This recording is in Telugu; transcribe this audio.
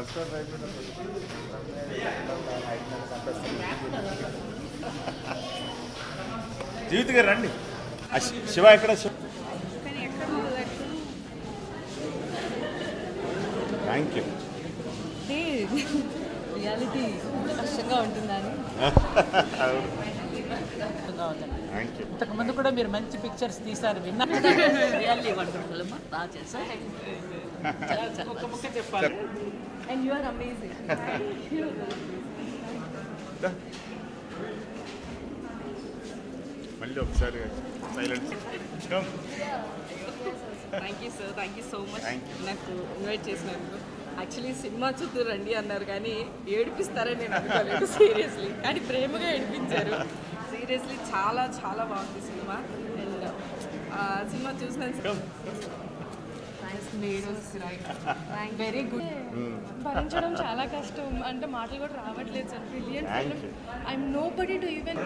ఫస్ట్ జీవిత గారు రండి. శివ ఎక్కడ? శివ థ్యాంక్ యూ రియాలిటీ కష్టంగా ఉంటుందని. ఇంతకు ముందు కూడా మీరు మంచి పిక్చర్స్ తీశారు విన్నా. చెప్పాలి. అండ్ యు ఆర్ అమేజింగ్ మళ్ళీ ఒకసారి silence thank you sir thank you so much Thank you. నాకు ఇన్వైట్ చేసినందుకు. యాక్చువల్లీ సినిమా చూద్దు రండి అన్నారు కానీ ఏడిపిస్తారని నేను అనుకోలేదు సీరియస్లీ కానీ ప్రేమగా ఏడిపించారు. సీరియస్లీ చాలా చాలా బాగుంది సినిమా. అండ్ సినిమా చూసిన వెరీ గుడ్ భరించడం చాలా కష్టం. అంటే మాటలు కూడా రావట్లేదు sir. Brilliant. I'm nobody to even